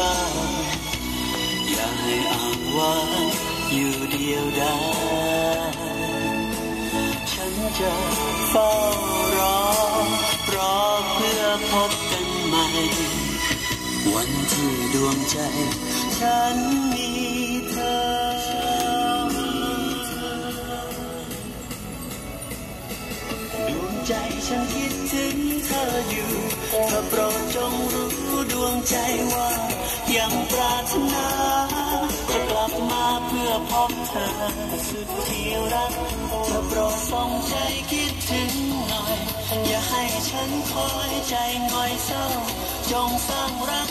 ลาอย่าให้อ้างว้างอยู่เดียวดายฉันจะเฝ้ารอ รอเพื่อพบกันใหม่ วันที่ดวงใจ ฉันมีเธอดวงใจฉันคิดถึงเธออยู่เธอโปรดจงรู้ดวงใจว่า ยังปรารถนาจะกลับมาเพื่อพบเธอสุดที่รักเธอโปรดส่งใจคิดถึงหน่อย อย่าให้ฉันคอยใจง่อยเศร้า จงสร้างรัก